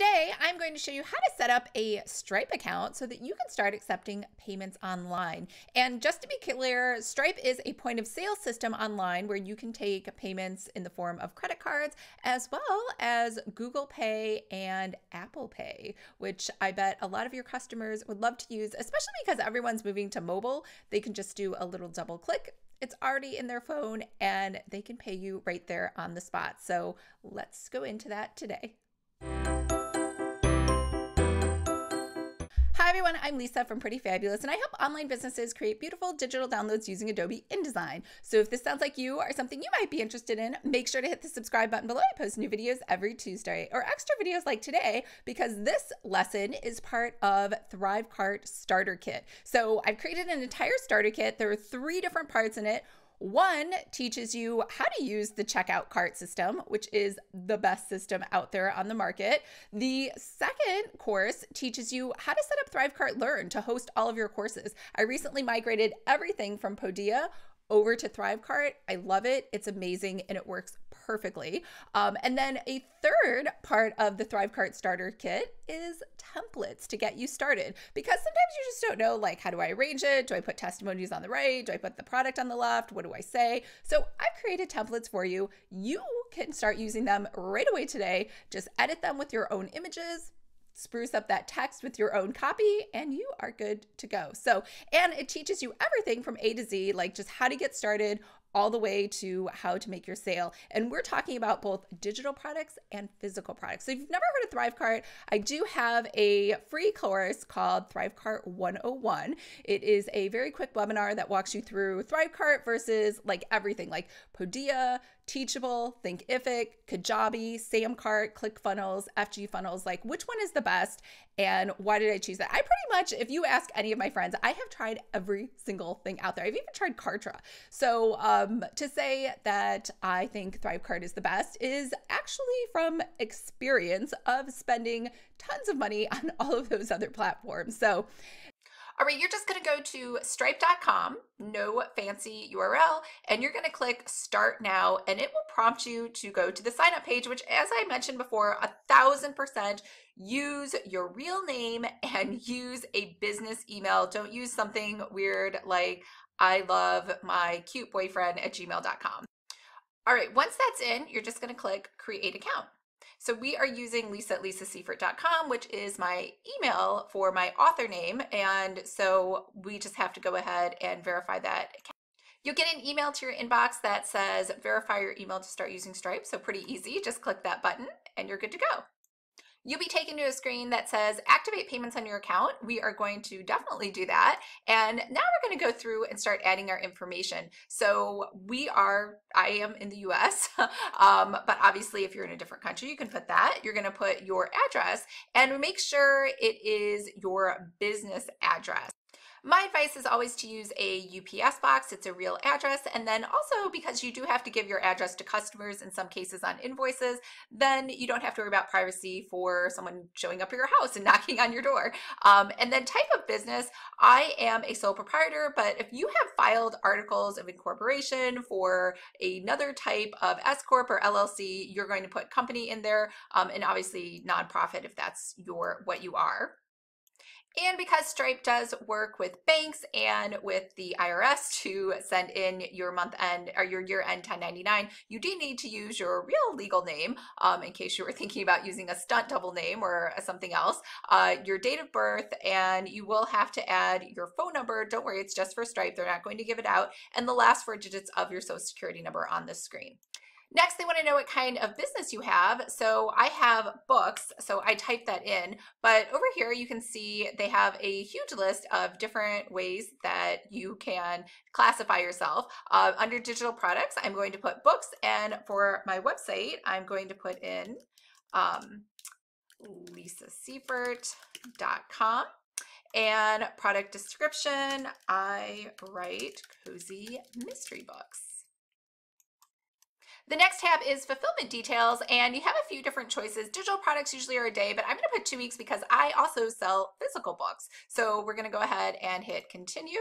Today, I'm going to show you how to set up a Stripe account so that you can start accepting payments online. And just to be clear, Stripe is a point of sale system online where you can take payments in the form of credit cards as well as Google Pay and Apple Pay, which I bet a lot of your customers would love to use, especially because everyone's moving to mobile. They can just do a little double click it's already in their phone and they can pay you right there on the spot. So let's go into that today. Everyone, I'm Lisa from Pretty Fabulous and I help online businesses create beautiful digital downloads using Adobe InDesign. So if this sounds like you or something you might be interested in, make sure to hit the subscribe button below. I post new videos every Tuesday or extra videos like today because this lesson is part of ThriveCart Starter Kit. So I've created an entire starter kit. There are three different parts in it. One teaches you how to use the checkout cart system, which is the best system out there on the market. The second course teaches you how to set up ThriveCart Learn to host all of your courses. I recently migrated everything from Podia over to ThriveCart. I love it. It's amazing and it works perfectly. Um, and then a third part of the ThriveCart starter kit is templates to get you started because sometimes you just don't know like how do I arrange it? Do I put testimonies on the right? Do I put the product on the left? What do I say? So I've created templates for you. You can start using them right away today. Just edit them with your own images, spruce up that text with your own copy and you are good to go. So, and it teaches you everything from A to Z, like just how to get started, all the way to how to make your sale. And we're talking about both digital products and physical products. So if you've never heard of ThriveCart, I do have a free course called ThriveCart 101. It is a very quick webinar that walks you through ThriveCart versus like everything like Podia, Teachable, Thinkific, Kajabi, Samcart, ClickFunnels, FG Funnels. Like, which one is the best? And why did I choose that? I pretty much, if you ask any of my friends, I have tried every single thing out there. I've even tried Kartra. So, um, to say that I think ThriveCart is the best is actually from experience of spending tons of money on all of those other platforms. So, all right, you're just going to go to stripe.com, no fancy URL, and you're going to click start now, and it will prompt you to go to the sign up page, which, as I mentioned before, a thousand percent use your real name and use a business email. Don't use something weird like I love my cute boyfriend at gmail.com. All right, once that's in, you're just going to click create account. So we are using lisa at lisasiefert.com, which is my email for my author name. And so we just have to go ahead and verify that account. You'll get an email to your inbox that says verify your email to start using Stripe. So pretty easy. Just click that button and you're good to go. You'll be taken to a screen that says activate payments on your account. We are going to definitely do that. And now we're going to go through and start adding our information. So we are, I am in the US, um, but obviously if you're in a different country, you can put that. You're going to put your address and make sure it is your business address. My advice is always to use a UPS box. It's a real address. And then also because you do have to give your address to customers in some cases on invoices, then you don't have to worry about privacy for someone showing up at your house and knocking on your door. Um, and then type of business, I am a sole proprietor, but if you have filed articles of incorporation for another type of S Corp or LLC, you're going to put company in there um, and obviously nonprofit if that's your what you are. And because Stripe does work with banks and with the IRS to send in your month end or your year end 1099, you do need to use your real legal name um, in case you were thinking about using a stunt double name or something else, uh, your date of birth, and you will have to add your phone number. Don't worry, it's just for Stripe. They're not going to give it out. And the last four digits of your social security number on the screen. Next, they want to know what kind of business you have. So I have books, so I type that in. But over here, you can see they have a huge list of different ways that you can classify yourself. Uh, under digital products, I'm going to put books. And for my website, I'm going to put in um, lisasiefert.com. And product description, I write cozy mystery books. The next tab is fulfillment details, and you have a few different choices. Digital products usually are a day, but I'm gonna put two weeks because I also sell physical books. So we're gonna go ahead and hit continue.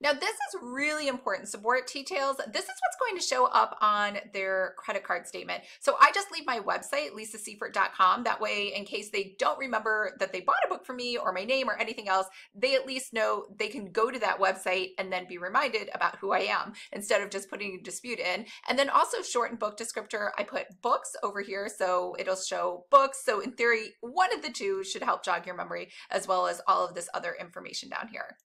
Now, this is really important. Support details. This is what's going to show up on their credit card statement. So I just leave my website, lisasiefert.com. That way, in case they don't remember that they bought a book from me or my name or anything else, they at least know they can go to that website and then be reminded about who I am instead of just putting a dispute in. And then also short and book descriptor, I put books over here. So it'll show books. So in theory, one of the two should help jog your memory as well as all of this other information down here.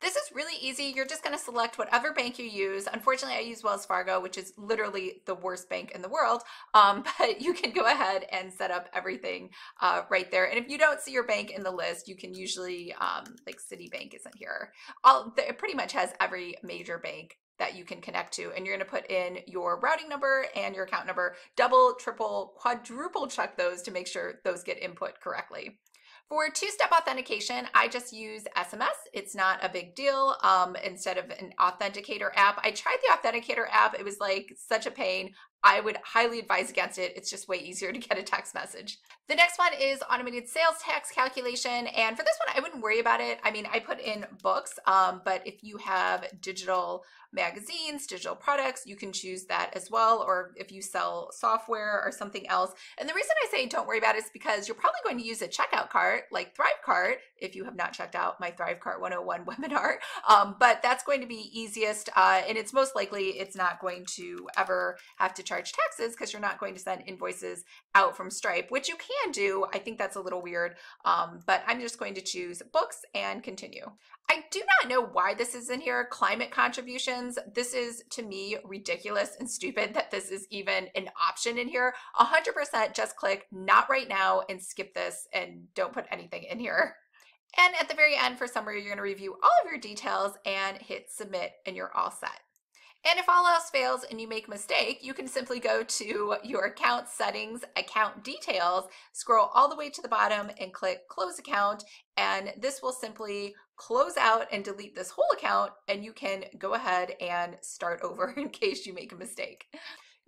This is really easy. You're just going to select whatever bank you use. Unfortunately, I use Wells Fargo, which is literally the worst bank in the world. Um, but you can go ahead and set up everything uh, right there. And if you don't see your bank in the list, you can usually, um, like Citibank isn't here. All, it pretty much has every major bank that you can connect to. And you're going to put in your routing number and your account number, double, triple, quadruple check those to make sure those get input correctly. For two-step authentication, I just use SMS. It's not a big deal um, instead of an authenticator app. I tried the authenticator app. It was like such a pain. I would highly advise against it. It's just way easier to get a text message. The next one is automated sales tax calculation. And for this one, I wouldn't worry about it. I mean, I put in books, um, but if you have digital magazines, digital products, you can choose that as well. Or if you sell software or something else. And the reason I say don't worry about it is because you're probably going to use a checkout cart like ThriveCart if you have not checked out my ThriveCart 101 webinar. Um, but that's going to be easiest. Uh, and it's most likely it's not going to ever have to charge taxes because you're not going to send invoices out from Stripe, which you can do. I think that's a little weird, um, but I'm just going to choose books and continue. I do not know why this is in here. Climate contributions. This is to me ridiculous and stupid that this is even an option in here. 100% just click not right now and skip this and don't put anything in here. And at the very end for summary, you're going to review all of your details and hit submit and you're all set. And if all else fails and you make a mistake, you can simply go to your account settings, account details, scroll all the way to the bottom and click close account. And this will simply close out and delete this whole account and you can go ahead and start over in case you make a mistake.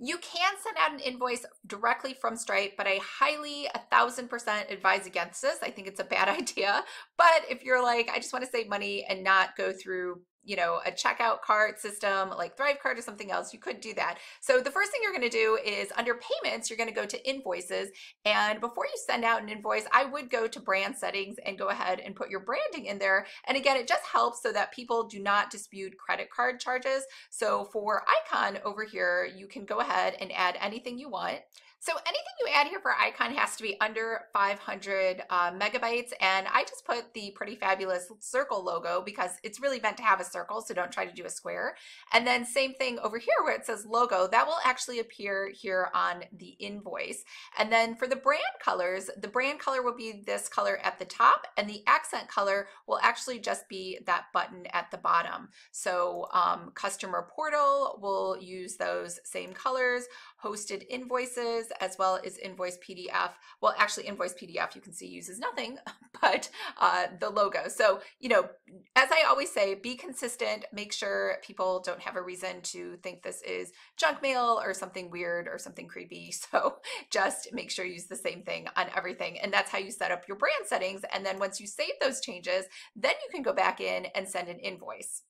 You can send out an invoice directly from Stripe, but I highly, a thousand percent advise against this. I think it's a bad idea. But if you're like, I just want to save money and not go through you know, a checkout cart system like ThriveCart or something else, you could do that. So the first thing you're going to do is under payments, you're going to go to invoices. And before you send out an invoice, I would go to brand settings and go ahead and put your branding in there. And again, it just helps so that people do not dispute credit card charges. So for Icon over here, you can go ahead and add anything you want. So anything you add here for icon has to be under 500 uh, megabytes. And I just put the pretty fabulous circle logo because it's really meant to have a circle. So don't try to do a square. And then same thing over here where it says logo, that will actually appear here on the invoice. And then for the brand colors, the brand color will be this color at the top and the accent color will actually just be that button at the bottom. So um, customer portal will use those same colors, hosted invoices, as well as invoice PDF. Well, actually invoice PDF you can see uses nothing but uh, the logo. So, you know, as I always say, be consistent, make sure people don't have a reason to think this is junk mail or something weird or something creepy. So just make sure you use the same thing on everything. And that's how you set up your brand settings. And then once you save those changes, then you can go back in and send an invoice.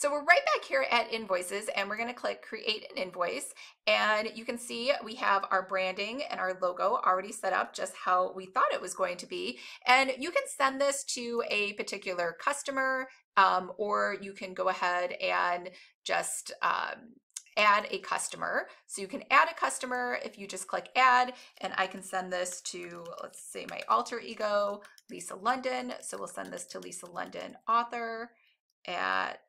So we're right back here at invoices and we're going to click create an invoice and you can see we have our branding and our logo already set up just how we thought it was going to be. And you can send this to a particular customer um, or you can go ahead and just um, add a customer. So you can add a customer if you just click add and I can send this to, let's say my alter ego, Lisa London. So we'll send this to Lisa London author at,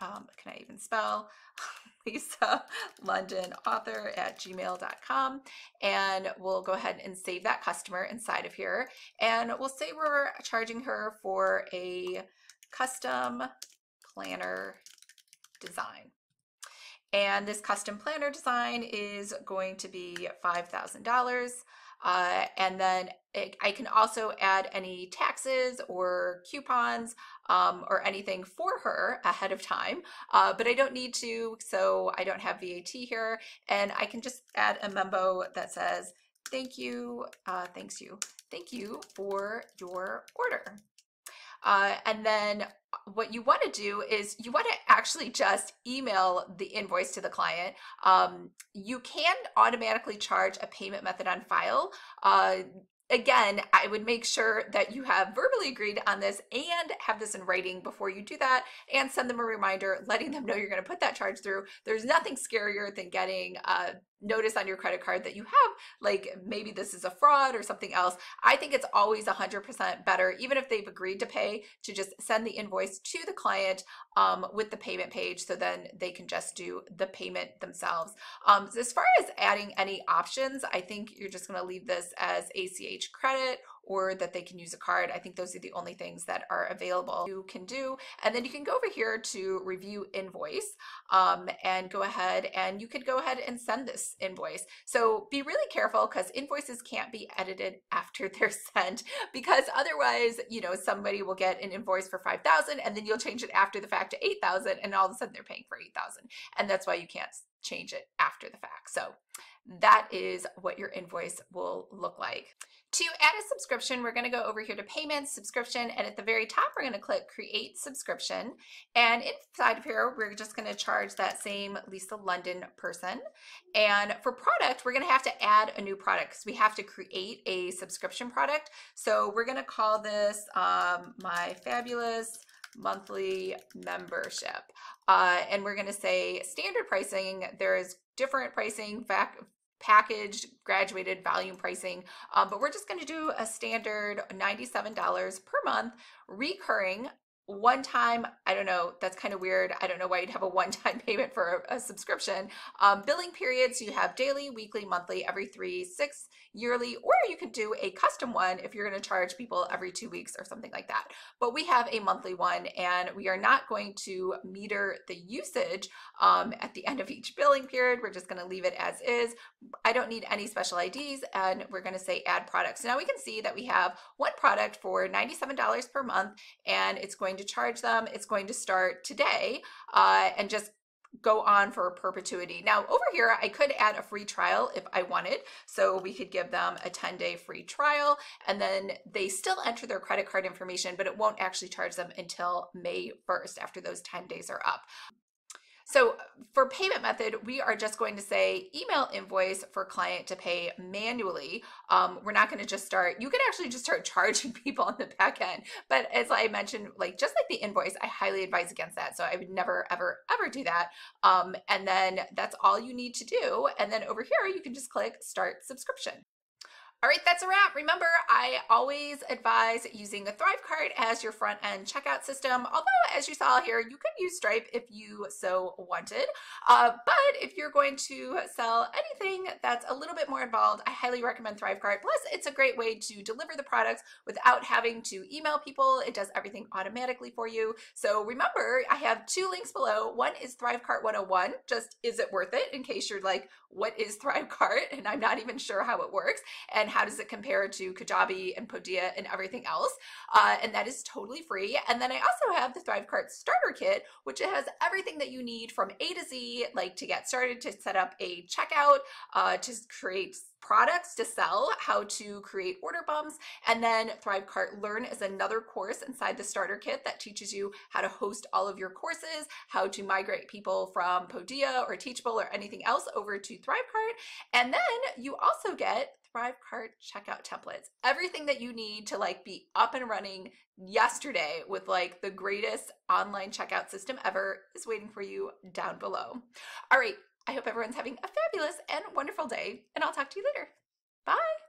um, can I even spell? Lisa London author at gmail.com. And we'll go ahead and save that customer inside of here. And we'll say we're charging her for a custom planner design. And this custom planner design is going to be $5,000. Uh, and then it, I can also add any taxes or coupons um, or anything for her ahead of time, uh, but I don't need to, so I don't have VAT here. And I can just add a memo that says, thank you, uh, thanks you, thank you for your order. Uh, and then what you want to do is you want to actually just email the invoice to the client. Um, you can automatically charge a payment method on file. Uh, again, I would make sure that you have verbally agreed on this and have this in writing before you do that and send them a reminder letting them know you're going to put that charge through. There's nothing scarier than getting a notice on your credit card that you have like maybe this is a fraud or something else. I think it's always 100% better even if they've agreed to pay to just send the invoice to the client um, with the payment page so then they can just do the payment themselves. Um, so as far as adding any options, I think you're just going to leave this as ACH credit or that they can use a card. I think those are the only things that are available you can do. And then you can go over here to review invoice um, and go ahead and you could go ahead and send this invoice. So be really careful because invoices can't be edited after they're sent because otherwise, you know, somebody will get an invoice for 5,000 and then you'll change it after the fact to 8,000 and all of a sudden they're paying for 8,000. And that's why you can't change it after the fact. So that is what your invoice will look like. To add a subscription, we're going to go over here to payments, subscription, and at the very top, we're going to click create subscription. And inside of here, we're just going to charge that same Lisa London person. And for product, we're going to have to add a new product because we have to create a subscription product. So we're going to call this um, my fabulous monthly membership. Uh, and we're going to say standard pricing. There is different pricing, fact, packaged graduated volume pricing um, but we're just going to do a standard $97 per month recurring one time i don't know that's kind of weird i don't know why you'd have a one time payment for a, a subscription um, billing periods you have daily weekly monthly every three six yearly or you could do a custom one if you're going to charge people every two weeks or something like that. But we have a monthly one and we are not going to meter the usage um, at the end of each billing period. We're just going to leave it as is. I don't need any special ids and we're going to say add products. Now we can see that we have one product for $97 per month and it's going going to charge them. It's going to start today uh, and just go on for perpetuity. Now over here, I could add a free trial if I wanted. So we could give them a 10 day free trial and then they still enter their credit card information, but it won't actually charge them until May 1st after those 10 days are up. So for payment method, we are just going to say email invoice for client to pay manually. Um, we're not going to just start, you can actually just start charging people on the back end. But as I mentioned, like just like the invoice, I highly advise against that. So I would never, ever, ever do that. Um, and then that's all you need to do. And then over here, you can just click start subscription. All right, that's a wrap. Remember, I always advise using a ThriveCart as your front end checkout system. Although, as you saw here, you could use Stripe if you so wanted. Uh, but if you're going to sell anything that's a little bit more involved, I highly recommend ThriveCart. Plus, it's a great way to deliver the products without having to email people. It does everything automatically for you. So remember, I have two links below. One is ThriveCart 101, just is it worth it? In case you're like, what is ThriveCart? And I'm not even sure how it works. And how does it compare to Kajabi and Podia and everything else. Uh, and that is totally free. And then I also have the ThriveCart Starter Kit, which has everything that you need from A to Z, like to get started, to set up a checkout, uh, to create products to sell, how to create order bumps, and then ThriveCart Learn is another course inside the starter kit that teaches you how to host all of your courses, how to migrate people from Podia or Teachable or anything else over to ThriveCart. And then you also get ThriveCart checkout templates. Everything that you need to like be up and running yesterday with like the greatest online checkout system ever is waiting for you down below. All right, I hope everyone's having a fabulous and wonderful day, and I'll talk to you later. Bye.